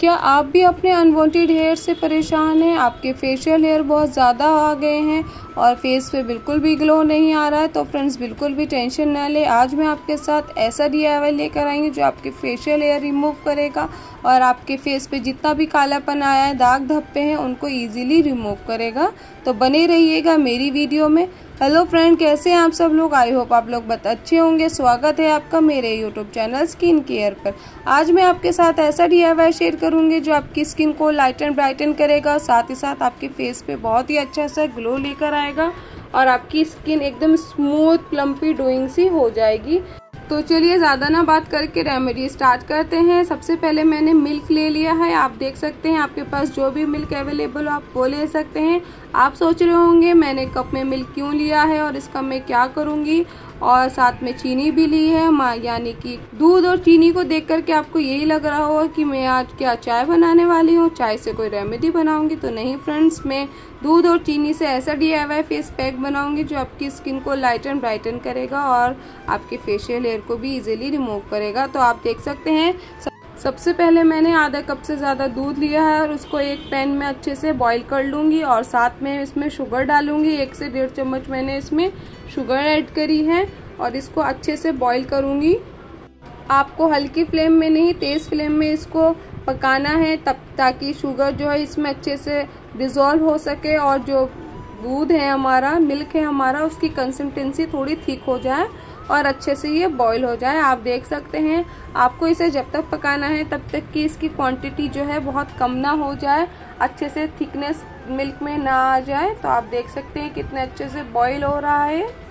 क्या आप भी अपने अनवांटेड हेयर से परेशान हैं? आपके फेशियल हेयर बहुत ज़्यादा आ गए हैं। और फेस पे बिल्कुल भी ग्लो नहीं आ रहा है तो फ्रेंड्स बिल्कुल भी टेंशन ना ले। आज मैं आपके साथ ऐसा डी लेकर आएँगे जो आपके फेशियल हेयर रिमूव करेगा और आपके फेस पे जितना भी कालापन आया है, दाग धब्बे हैं, उनको ईजिली रिमूव करेगा। तो बने रहिएगा मेरी वीडियो में। हेलो फ्रेंड कैसे हैं आप सब लोग? आई होप आप लोग बहुत अच्छे होंगे। स्वागत है आपका मेरे यूट्यूब चैनल स्किन केयर पर। आज मैं आपके साथ ऐसा डी शेयर करूँगी जो आपकी स्किन को लाइटन ब्राइटन करेगा। साथ ही साथ आपके फेस पे बहुत ही अच्छा सा ग्लो लेकर आएगा और आपकी स्किन एकदम स्मूथ प्लम्पी डूइंग सी हो जाएगी। तो चलिए ज़्यादा ना बात करके रेमेडी स्टार्ट करते हैं। सबसे पहले मैंने मिल्क ले लिया है। आप देख सकते हैं, आपके पास जो भी मिल्क अवेलेबल हो, आप वो ले सकते हैं। आप सोच रहे होंगे, मैंने कप में मिल्क क्यों लिया है और इसका मैं क्या करूँगी? और साथ में चीनी भी ली है। यानी कि दूध और चीनी को देख करके आपको यही लग रहा होगा कि मैं आज क्या चाय बनाने वाली हूँ। चाय से कोई रेमेडी बनाऊँगी तो नहीं फ्रेंड्स मैं दूध और चीनी से ऐसा डी फेस पैक बनाऊँगी जो आपकी स्किन को लाइटन ब्राइटन करेगा और आपके फेशियल हेयर को भी इजीली रिमूव करेगा। तो आप देख सकते हैं सबसे पहले मैंने आधा कप से ज़्यादा दूध लिया है और उसको एक पैन में अच्छे से बॉईल कर लूँगी और साथ में इसमें शुगर डालूँगी। एक से डेढ़ चम्मच मैंने इसमें शुगर ऐड करी है और इसको अच्छे से बॉईल करूँगी। आपको हल्की फ्लेम में नहीं, तेज़ फ्लेम में इसको पकाना है तब ताकि शुगर जो है इसमें अच्छे से डिज़ोल्व हो सके और जो दूध है हमारा मिल्क है हमारा, उसकी कंसिस्टेंसी थोड़ी ठीक हो जाए। और अच्छे से ये बॉईल हो जाए। आप देख सकते हैं, आपको इसे जब तक पकाना है, तब तक कि इसकी क्वांटिटी जो है बहुत कम ना हो जाए। अच्छे से थिकनेस मिल्क में ना आ जाए। तो आप देख सकते हैं कितने अच्छे से बॉईल हो रहा है।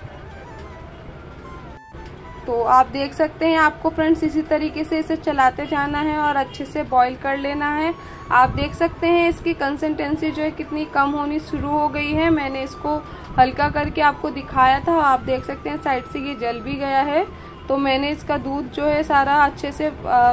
तो आप देख सकते हैं आपको फ्रेंड्स इसी तरीके से इसे चलाते जाना है और अच्छे से बॉईल कर लेना है। आप देख सकते हैं इसकी कंसिस्टेंसी जो है कितनी कम होनी शुरू हो गई है। मैंने इसको हल्का करके आपको दिखाया था। आप देख सकते हैं साइड से ये जल भी गया है। तो मैंने इसका दूध जो है सारा अच्छे से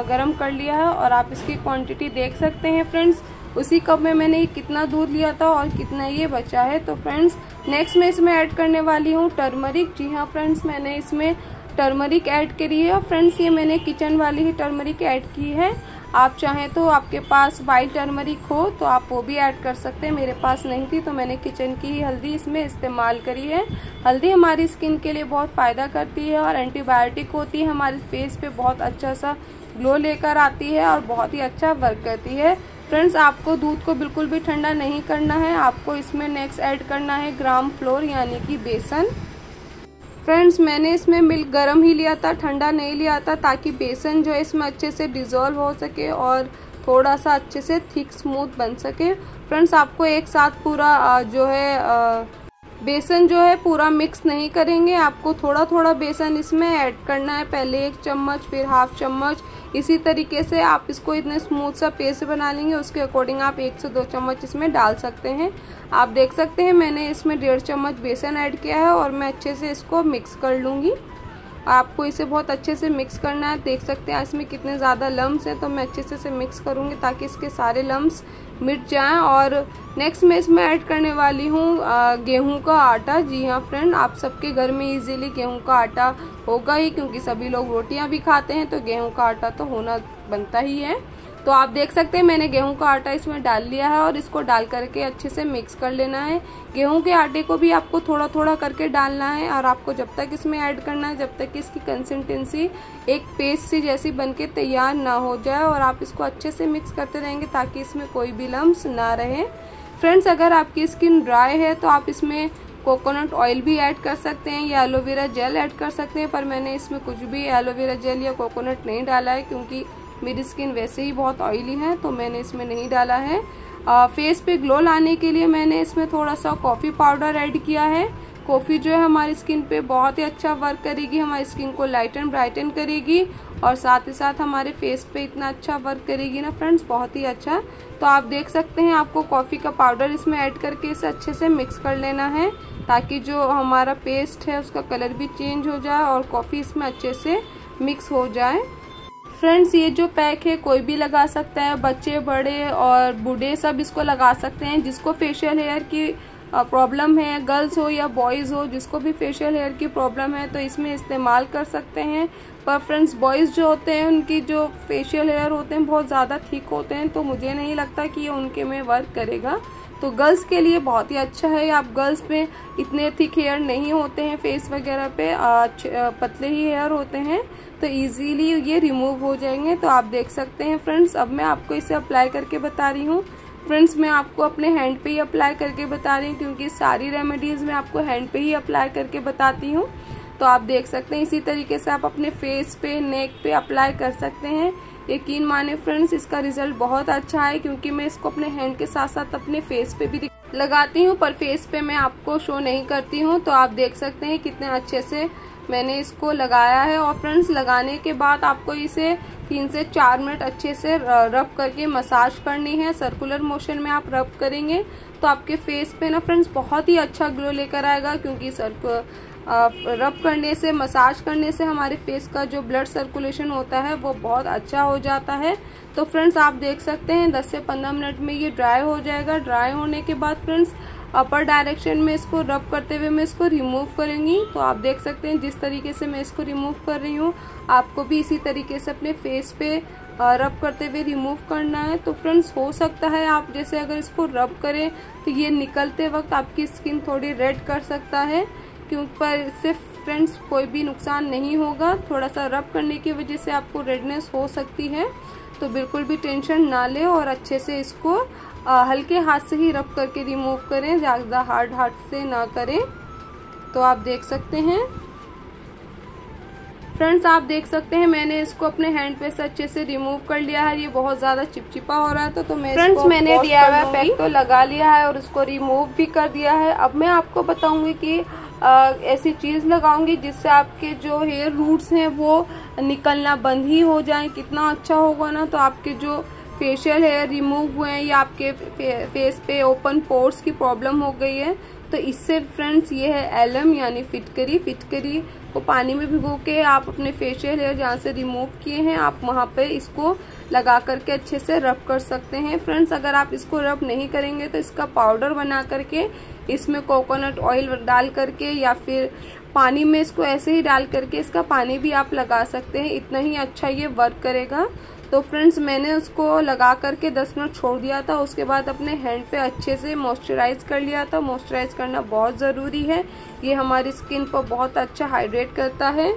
गर्म कर लिया है और आप इसकी क्वांटिटी देख सकते हैं फ्रेंड्स। उसी कप में मैंने कितना दूध लिया था और कितना ये बचा है। तो फ्रेंड्स नेक्स्ट मैं इसमें ऐड करने वाली हूँ टर्मरिक जी हाँ फ्रेंड्स, मैंने इसमें टर्मरिक ऐड करी है और फ्रेंड्स ये मैंने किचन वाली ही टर्मरिक ऐड की है। आप चाहें तो आपके पास वाइट टर्मरिक हो तो आप वो भी ऐड कर सकते हैं। मेरे पास नहीं थी तो मैंने किचन की ही हल्दी इसमें इस्तेमाल करी है। हल्दी हमारी स्किन के लिए बहुत फ़ायदा करती है और एंटीबायोटिक होती है। हमारे फेस पे बहुत अच्छा सा ग्लो लेकर आती है और बहुत ही अच्छा वर्क करती है। फ्रेंड्स आपको दूध को बिल्कुल भी ठंडा नहीं करना है। आपको इसमें नेक्स्ट ऐड करना है ग्राम फ्लोर, यानी कि बेसन। फ्रेंड्स, मैंने इसमें मिल्क गर्म ही लिया था, ठंडा नहीं लिया था, ताकि बेसन जो है इसमें अच्छे से डिज़ोल्व हो सके और थोड़ा सा अच्छे से थिक स्मूथ बन सके। फ्रेंड्स, आपको एक साथ पूरा जो है बेसन जो है पूरा मिक्स नहीं करेंगे, आपको थोड़ा थोड़ा बेसन इसमें ऐड करना है, पहले एक चम्मच, फिर हाफ़ चम्मच। इसी तरीके से आप इसको इतने स्मूथ सा पेस्ट बना लेंगे, उसके अकॉर्डिंग आप एक से दो चम्मच इसमें डाल सकते हैं। आप देख सकते हैं मैंने इसमें डेढ़ चम्मच बेसन ऐड किया है और मैं अच्छे से इसको मिक्स कर लूँगी। आपको इसे बहुत अच्छे से मिक्स करना है, देख सकते हैं इसमें कितने ज़्यादा लम्स हैं तो मैं अच्छे से इसे मिक्स करूँगी ताकि इसके सारे लम्स मिट जाएँ और नेक्स्ट मैं इसमें ऐड करने वाली हूँ गेहूँ का आटा। जी हाँ फ्रेंड आप सबके घर में इजीली गेहूँ का आटा होगा ही, क्योंकि सभी लोग रोटियाँ भी खाते हैं तो गेहूँ का आटा तो होना बनता ही है। तो आप देख सकते हैं, मैंने गेहूँ का आटा इसमें डाल लिया है और इसको डाल करके अच्छे से मिक्स कर लेना है। गेहूँ के आटे को भी आपको थोड़ा थोड़ा करके डालना है और आपको जब तक इसमें ऐड करना है, जब तक इसकी कंसिस्टेंसी एक पेस्ट सी जैसी बनके तैयार ना हो जाए और आप इसको अच्छे से मिक्स करते रहेंगे ताकि इसमें कोई भी लम्ब ना रहे। फ्रेंड्स अगर आपकी स्किन ड्राई है तो आप इसमें कोकोनट ऑयल भी ऐड कर सकते हैं या एलोवेरा जेल ऐड कर सकते हैं, पर मैंने इसमें कुछ भी एलोवेरा जेल या कोकोनट नहीं डाला है, क्योंकि मेरी स्किन वैसे ही बहुत ऑयली है तो मैंने इसमें नहीं डाला है। आ, फेस पे ग्लो लाने के लिए मैंने इसमें थोड़ा सा कॉफ़ी पाउडर ऐड किया है। कॉफ़ी जो है हमारी स्किन पे बहुत ही अच्छा वर्क करेगी हमारी स्किन को लाइटन ब्राइटन करेगी और साथ ही साथ हमारे फेस पे इतना अच्छा वर्क करेगी ना फ्रेंड्स बहुत ही अच्छा। तो आप देख सकते हैं आपको कॉफ़ी का पाउडर इसमें ऐड करके इसे अच्छे से मिक्स कर लेना है ताकि जो हमारा पेस्ट है उसका कलर भी चेंज हो जाए और कॉफ़ी इसमें अच्छे से मिक्स हो जाए। फ्रेंड्स ये जो पैक है, कोई भी लगा सकता है, बच्चे, बड़े और बूढ़े सब इसको लगा सकते हैं। जिसको फेशियल हेयर की प्रॉब्लम है गर्ल्स हो या बॉयज़ हो, जिसको भी फेशियल हेयर की प्रॉब्लम है तो इसमें इस्तेमाल कर सकते हैं। पर फ्रेंड्स बॉयज़ जो होते हैं, उनकी जो फेशियल हेयर होते हैं, बहुत ज़्यादा थिक होते हैं तो मुझे नहीं लगता कि ये उनके में वर्क करेगा। तो गर्ल्स के लिए बहुत ही अच्छा है। आप गर्ल्स में इतने थिक हेयर नहीं होते हैं फेस वगैरह पे पतले ही हेयर होते हैं तो इजीली ये रिमूव हो जाएँगे। तो आप देख सकते हैं फ्रेंड्स अब मैं आपको इसे अप्लाई करके बता रही हूँ। फ्रेंड्स मैं आपको अपने हैंड पे ही अप्लाई करके बता रही हूँ, क्योंकि सारी रेमेडीज़ मैं आपको हैंड पे ही अप्लाई करके बताती हूँ। तो आप देख सकते हैं, इसी तरीके से आप अपने फेस पे नेक पे अप्लाई कर सकते हैं। यकीन माने फ्रेंड्स, इसका रिज़ल्ट बहुत अच्छा है क्योंकि मैं इसको अपने हैंड के साथ साथ अपने फेस पे भी लगाती हूँ, पर फेस पे मैं आपको शो नहीं करती हूँ। तो आप देख सकते हैं कितने अच्छे से मैंने इसको लगाया है। और फ्रेंड्स, लगाने के बाद आपको इसे तीन से चार मिनट अच्छे से रब करके मसाज करनी है। सर्कुलर मोशन में आप रब करेंगे तो आपके फेस पे ना फ्रेंड्स, बहुत ही अच्छा ग्लो लेकर आएगा क्योंकि सर्कु रब करने से, मसाज करने से हमारे फेस का जो ब्लड सर्कुलेशन होता है, वो बहुत अच्छा हो जाता है। तो फ्रेंड्स आप देख सकते हैं 10 से 15 मिनट में ये ड्राई हो जाएगा। ड्राई होने के बाद फ्रेंड्स अपर डायरेक्शन में इसको रब करते हुए मैं इसको रिमूव करूँगी। तो आप देख सकते हैं, जिस तरीके से मैं इसको रिमूव कर रही हूँ, आपको भी इसी तरीके से अपने फेस पे रब करते हुए रिमूव करना है। तो फ्रेंड्स हो सकता है आप जैसे अगर इसको रब करें तो ये निकलते वक्त आपकी स्किन थोड़ी रेड कर सकता है। क्योंकि पर इससे फ्रेंड्स कोई भी नुकसान नहीं होगा। थोड़ा सा रब करने की वजह से आपको रेडनेस हो सकती है। तो बिल्कुल भी टेंशन ना ले और अच्छे से इसको हल्के हाथ से ही रब करके रिमूव करें। ज़्यादा हार्ड हाथ से ना करें। तो आप देख सकते हैं। फ्रेंड्स आप देख सकते हैं मैंने इसको अपने हैंड पे से अच्छे से रिमूव कर लिया है। ये बहुत ज़्यादा चिपचिपा हो रहा था तो मैं फ्रेंड्स मैंने दिया हुआ पैक तो लगा लिया है और उसको रिमूव भी कर दिया है। अब मैं आपको बताऊँगी कि ऐसी चीज़ लगाऊँगी जिससे आपके जो हेयर रूट्स हैं वो निकलना बंद ही हो जाए। कितना अच्छा होगा ना तो आपके जो फेशियल हेयर रिमूव हुए हैं या आपके फेस पे ओपन पोर्स की प्रॉब्लम हो गई है तो इससे फ्रेंड्स ये है एलम यानी फिटकरी फिटकरी को पानी में भिगो के आप अपने फेशियल हेयर जहाँ से रिमूव किए हैं, आप वहाँ पे इसको लगा करके अच्छे से रब कर सकते हैं। फ्रेंड्स अगर आप इसको रब नहीं करेंगे तो इसका पाउडर बना करके इसमें कोकोनट ऑयल डाल करके या फिर पानी में इसको ऐसे ही डाल करके इसका पानी भी आप लगा सकते हैं। इतना ही अच्छा ये वर्क करेगा। तो फ्रेंड्स मैंने उसको लगा करके 10 मिनट छोड़ दिया था। उसके बाद अपने हैंड पे अच्छे से मॉइस्चराइज कर लिया था। मॉइस्चराइज करना बहुत ज़रूरी है। ये हमारी स्किन को बहुत अच्छा हाइड्रेट करता है।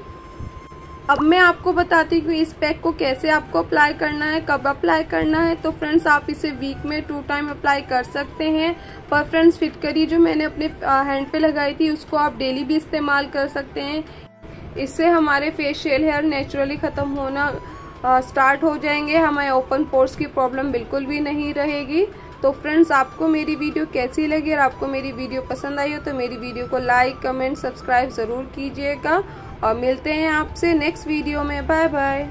अब मैं आपको बताती हूँ इस पैक को कैसे आपको अप्लाई करना है, कब अप्लाई करना है। तो फ्रेंड्स आप इसे वीक में टू टाइम अप्लाई कर सकते हैं। पर फ्रेंड्स फिटकरी जो मैंने अपने हैंड पे लगाई थी, उसको आप डेली भी इस्तेमाल कर सकते हैं। इससे हमारे फेशियल हेयर नेचुरली ख़त्म होना स्टार्ट हो जाएँगे। हमारे ओपन पोर्स की प्रॉब्लम बिल्कुल भी नहीं रहेगी। तो फ्रेंड्स आपको मेरी वीडियो कैसी लगी? और आपको मेरी वीडियो पसंद आई हो तो मेरी वीडियो को लाइक कमेंट सब्सक्राइब ज़रूर कीजिएगा। और मिलते हैं आपसे नेक्स्ट वीडियो में। Bye bye